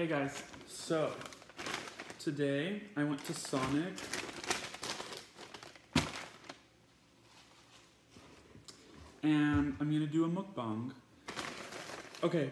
Hey guys, so today I went to Sonic and I'm gonna do a mukbang. Okay,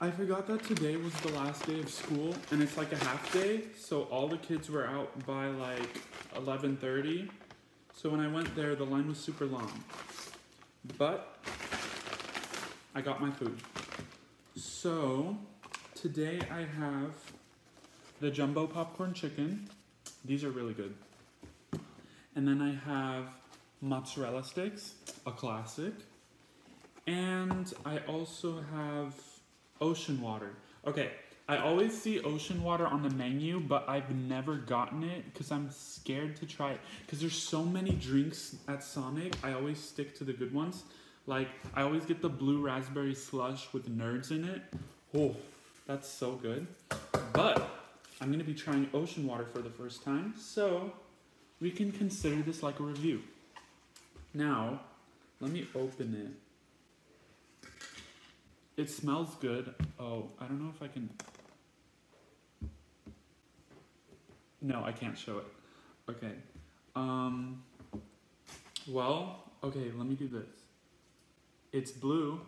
I forgot that today was the last day of school and it's like a half day, so all the kids were out by like 11:30. So when I went there, the line was super long. But I got my food. So today I have the jumbo popcorn chicken. These are really good. And then I have mozzarella sticks, a classic. And I also have ocean water. Okay, I always see ocean water on the menu, but I've never gotten it because I'm scared to try it. Because there's so many drinks at Sonic, I always stick to the good ones. Like, I always get the blue raspberry slush with nerds in it. Oh, that's so good. But I'm gonna be trying ocean water for the first time, so we can consider this like a review. Now, let me open it. It smells good. Oh, I don't know if I can. No, I can't show it. Okay. Um. Well, okay, let me do this. It's blue.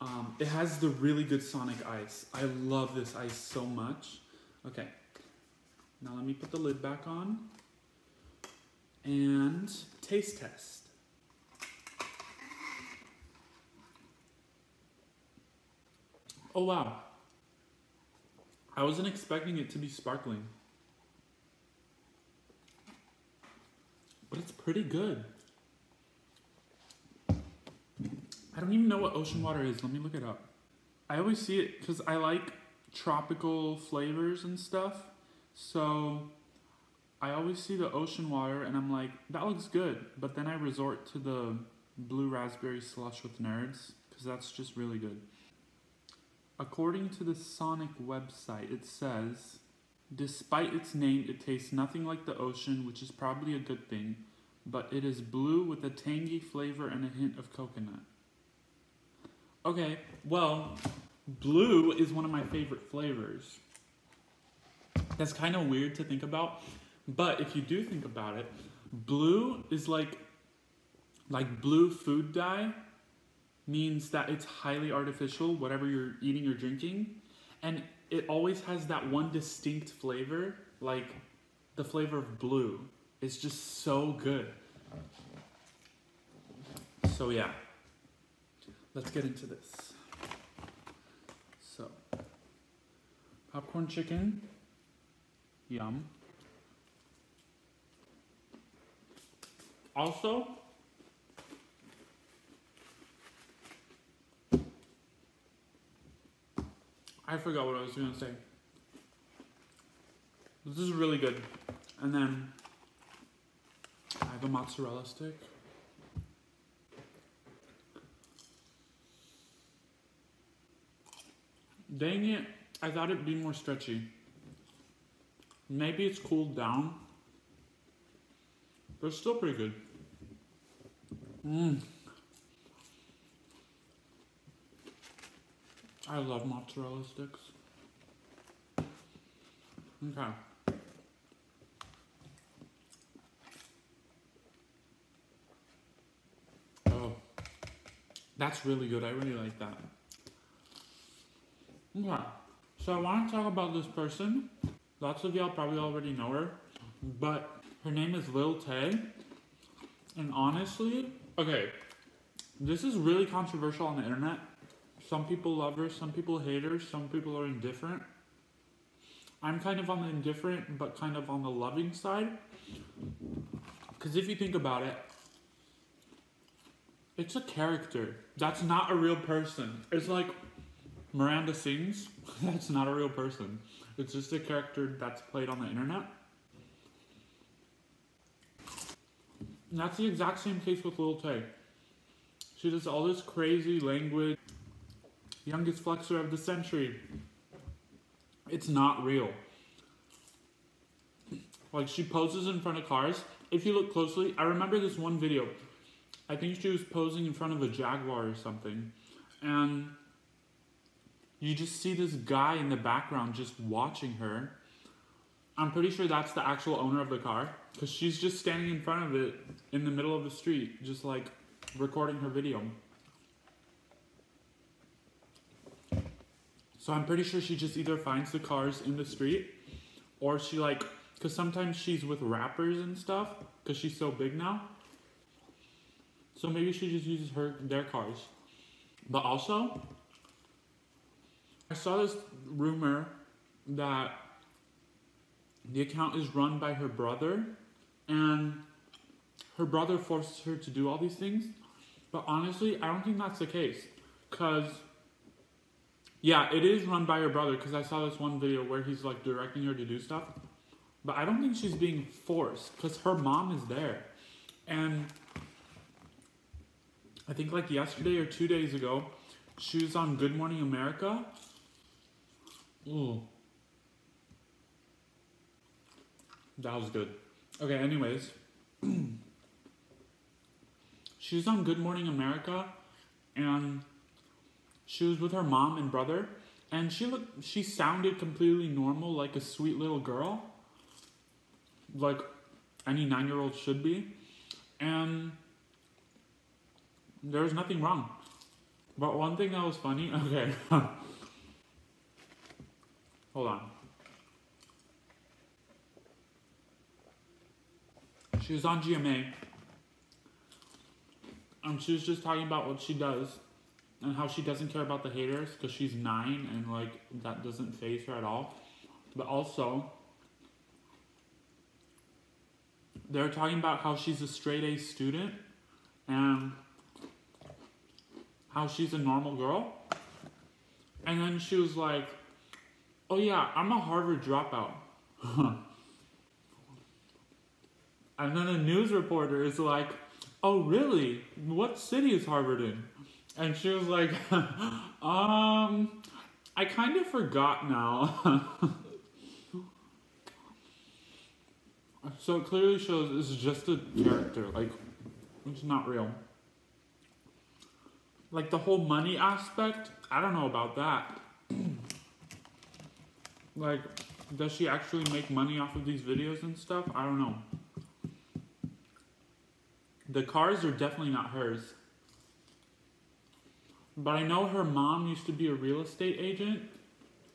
Um, it has the really good Sonic ice. I love this ice so much. Okay. Now let me put the lid back on. And taste test. Oh wow. I wasn't expecting it to be sparkling. But it's pretty good. I don't even know what ocean water is. Let me look it up. I always see it because I like tropical flavors and stuff. So I always see the ocean water and I'm like, that looks good. But then I resort to the blue raspberry slush with nerds because that's just really good. According to the Sonic website, it says, despite its name, it tastes nothing like the ocean, which is probably a good thing, but it is blue with a tangy flavor and a hint of coconut. Okay, well, blue is one of my favorite flavors. That's kind of weird to think about, but if you do think about it, blue is like like blue food dye means that it's highly artificial, whatever you're eating or drinking, and it always has that one distinct flavor, like the flavor of blue. It's just so good. So yeah, let's get into this. So, popcorn chicken, yum. Also, I forgot what I was gonna say. This is really good. And then I have a mozzarella stick. Dang it, I thought it'd be more stretchy. Maybe it's cooled down, but it's still pretty good. Mmm. I love mozzarella sticks. Okay. Oh, that's really good. I really like that. Okay, so I want to talk about this person. Lots of y'all probably already know her, but her name is Lil Tay. And honestly, okay, this is really controversial on the internet. Some people love her, some people hate her, some people are indifferent. I'm kind of on the indifferent, but kind of on the loving side. Because if you think about it, it's a character. That's not a real person. It's like Miranda sings. That's not a real person. It's just a character that's played on the internet. And that's the exact same case with Lil Tay. She does all this crazy language. Youngest flexer of the century. It's not real. Like she poses in front of cars. If you look closely, I remember this one video. I think she was posing in front of a Jaguar or something. And you just see this guy in the background just watching her. I'm pretty sure that's the actual owner of the car because she's just standing in front of it in the middle of the street, just like recording her video. So I'm pretty sure she just either finds the cars in the street or she like, because sometimes she's with rappers and stuff because she's so big now. So maybe she just uses her their cars. But also, I saw this rumor that the account is run by her brother and her brother forces her to do all these things. But honestly, I don't think that's the case. Because, yeah, it is run by her brother. Because I saw this one video where he's like directing her to do stuff. But I don't think she's being forced. Because her mom is there. And I think like yesterday or two days ago, she was on Good Morning America. Ooh. That was good. Okay, anyways. she was on Good Morning America and she was with her mom and brother and she looked she sounded completely normal like a sweet little girl like any 9-year-old should be and there was nothing wrong but one thing that was funny okay hold on she was on GMA and um, she was just talking about what she does and how she doesn't care about the haters because she's nine and like that doesn't phase her at all. But also, they're talking about how she's a straight A student and how she's a normal girl. And then she was like, Oh, yeah, I'm a Harvard dropout. and then a news reporter is like, Oh, really? What city is Harvard in? And she was like, Um, I kind of forgot now. so it clearly shows this is just a character. Like, it's not real. Like the whole money aspect, I don't know about that. Like, does she actually make money off of these videos and stuff? I don't know. The cars are definitely not hers. But I know her mom used to be a real estate agent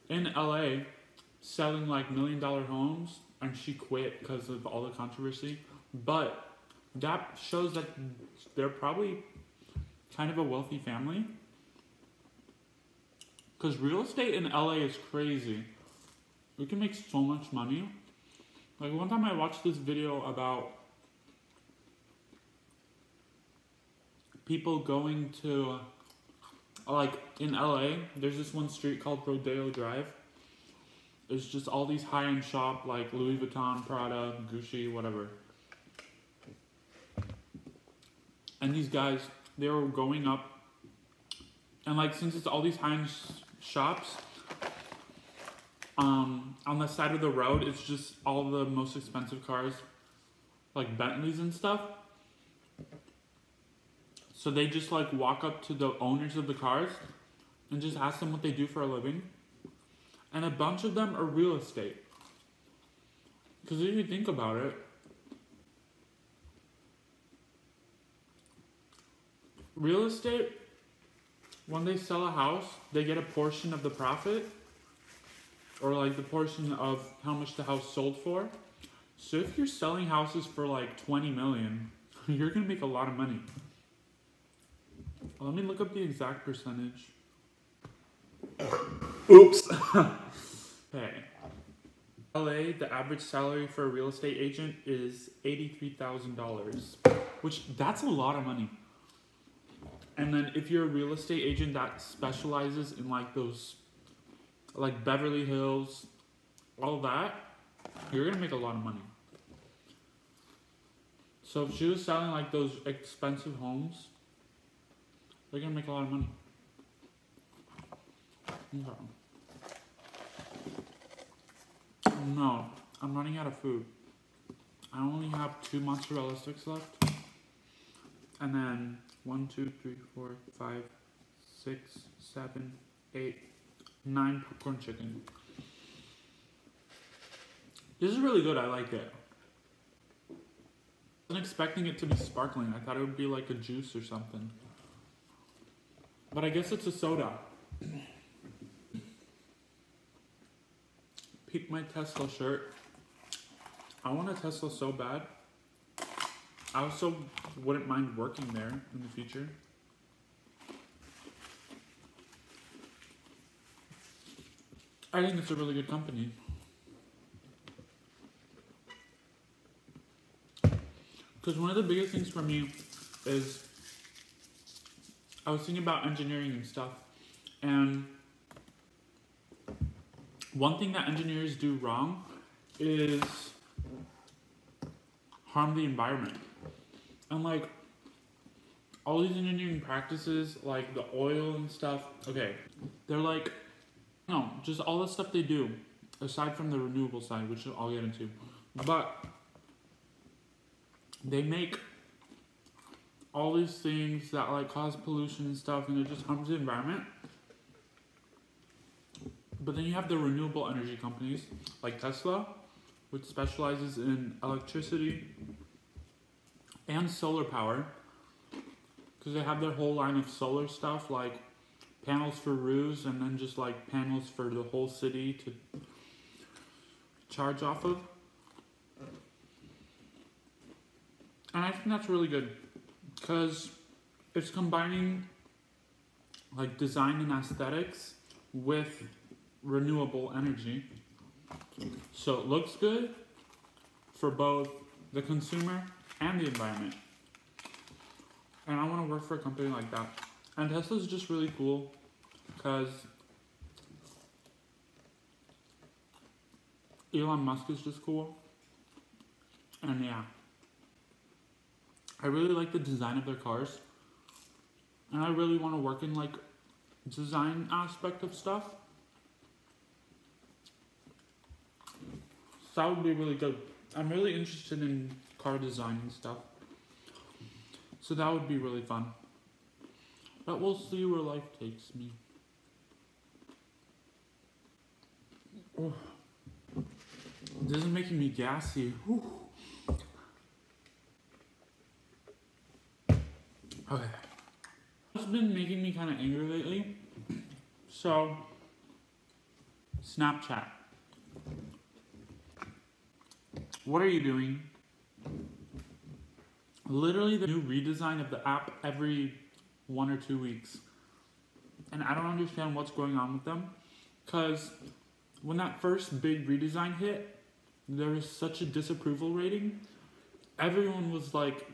in LA selling like million dollar homes and she quit because of all the controversy. But that shows that they're probably kind of a wealthy family. Because real estate in LA is crazy. We can make so much money. Like one time I watched this video about people going to like in LA, there's this one street called Rodeo Drive. It's just all these high-end shop like Louis Vuitton, Prada, Gucci, whatever. And these guys, they were going up, and like since it's all these high-end sh shops, um, on the side of the road, it's just all the most expensive cars, like Bentleys and stuff. So they just like walk up to the owners of the cars and just ask them what they do for a living. And a bunch of them are real estate. Because if you think about it, real estate, when they sell a house, they get a portion of the profit or like the portion of how much the house sold for. So if you're selling houses for like 20 million, you're gonna make a lot of money. Let me look up the exact percentage. Oops. okay. LA, the average salary for a real estate agent is $83,000, which that's a lot of money. And then if you're a real estate agent that specializes in like those, like Beverly Hills, all that, you're gonna make a lot of money. So if she was selling like those expensive homes, they're gonna make a lot of money. No, I'm running out of food. I only have two mozzarella sticks left. And then one, two, three, four, five, six, seven, eight, nine popcorn chicken. This is really good. I like it. I wasn't expecting it to be sparkling. I thought it would be like a juice or something. But I guess it's a soda. Peep my Tesla shirt. I want a Tesla so bad. I also wouldn't mind working there in the future. I think it's a really good company. Because one of the biggest things for me is I was thinking about engineering and stuff, and one thing that engineers do wrong is harm the environment. And like all these engineering practices, like the oil and stuff, okay, they're like, no, just all the stuff they do, aside from the renewable side, which I'll get into. But they make all these things that like cause pollution and stuff and it just harms the environment. But then you have the renewable energy companies like Tesla, which specializes in electricity and solar power. Because they have their whole line of solar stuff like panels for roofs and then just like panels for the whole city to charge off of. And I think that's really good because it's combining like design and aesthetics with renewable energy. So it looks good for both the consumer and the environment. And I want to work for a company like that. And Tesla's just really cool because Elon Musk is just cool. And yeah. I really like the design of their cars. And I really want to work in like design aspect of stuff. So that would be really good. I'm really interested in car design and stuff. So that would be really fun. But we'll see where life takes me. Oh. This is making me gassy. Whew. Okay. It's been making me kind of angry lately. So, Snapchat. What are you doing? Literally the new redesign of the app every one or two weeks. And I don't understand what's going on with them. Because when that first big redesign hit, there was such a disapproval rating. Everyone was like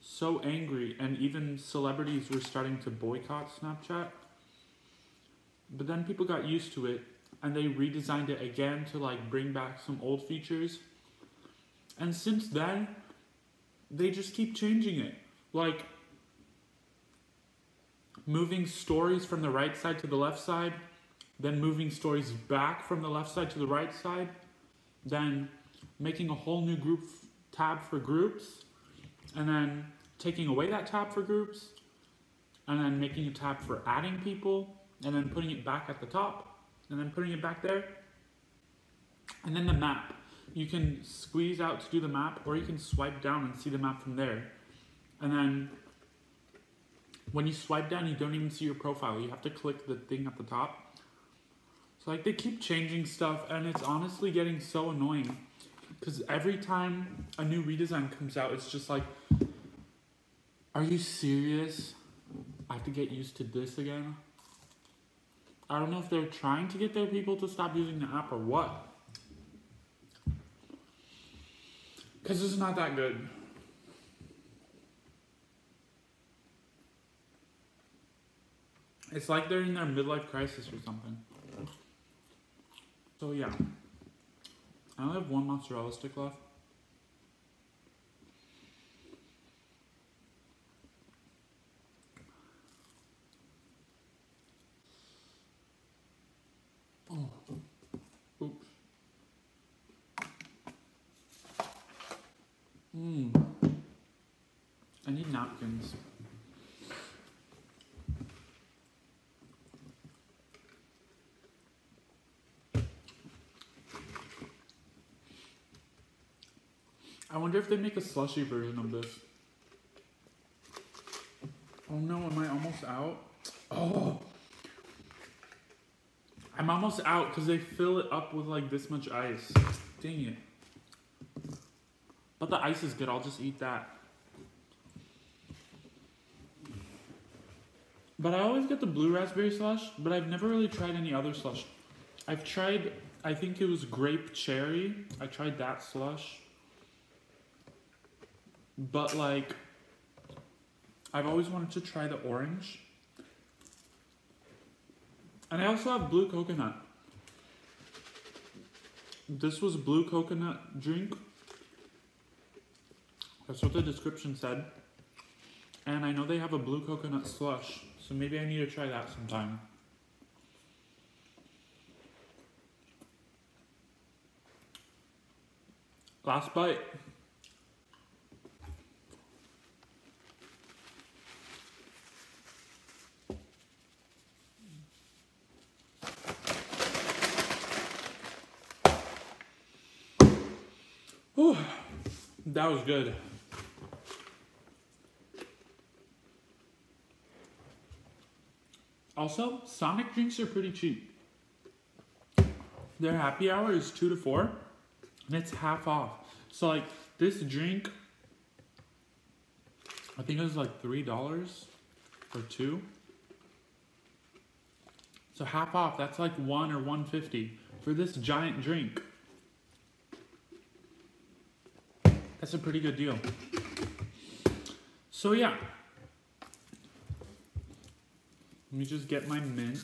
so angry, and even celebrities were starting to boycott Snapchat. But then people got used to it, and they redesigned it again to like bring back some old features. And since then, they just keep changing it. Like, moving stories from the right side to the left side, then moving stories back from the left side to the right side, then making a whole new group tab for groups, and then taking away that tab for groups, and then making a tab for adding people, and then putting it back at the top, and then putting it back there. And then the map. You can squeeze out to do the map, or you can swipe down and see the map from there. And then when you swipe down, you don't even see your profile. You have to click the thing at the top. So like they keep changing stuff, and it's honestly getting so annoying. Because every time a new redesign comes out, it's just like, are you serious? I have to get used to this again? I don't know if they're trying to get their people to stop using the app or what. Because it's not that good. It's like they're in their midlife crisis or something. So yeah. I only have one mozzarella stick left. Oops. Mmm. I need napkins. I wonder if they make a slushy version of this. Oh no, am I almost out? Oh. I'm almost out because they fill it up with like this much ice. Dang it. But the ice is good, I'll just eat that. But I always get the blue raspberry slush, but I've never really tried any other slush. I've tried, I think it was grape cherry. I tried that slush. But like, I've always wanted to try the orange. And I also have blue coconut. This was blue coconut drink. That's what the description said. And I know they have a blue coconut slush, so maybe I need to try that sometime. Last bite. Whew, that was good. Also, Sonic drinks are pretty cheap. Their happy hour is 2 to 4, and it's half off. So, like, this drink, I think it was like $3 for two. So half off, that's like 1 or 150 for this giant drink. That's a pretty good deal. So yeah. Let me just get my mint.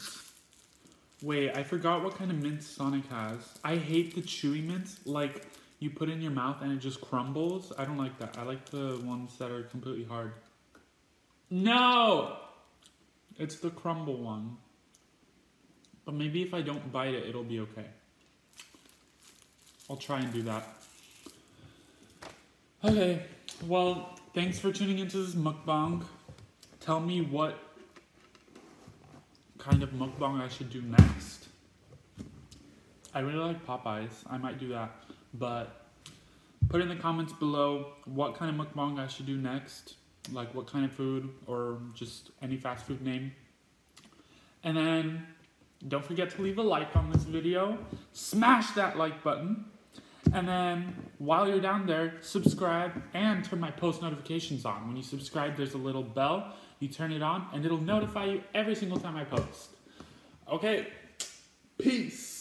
Wait, I forgot what kind of mint Sonic has. I hate the chewy mints. Like, you put in your mouth and it just crumbles. I don't like that. I like the ones that are completely hard. No! It's the crumble one. But maybe if I don't bite it, it'll be okay. I'll try and do that. Okay, well, thanks for tuning into this mukbang. Tell me what kind of mukbang I should do next. I really like Popeyes. I might do that. But put in the comments below what kind of mukbang I should do next. Like what kind of food or just any fast food name. And then don't forget to leave a like on this video. Smash that like button. And then while you're down there, subscribe and turn my post notifications on. When you subscribe, there's a little bell. You turn it on and it'll notify you every single time I post. Okay, peace.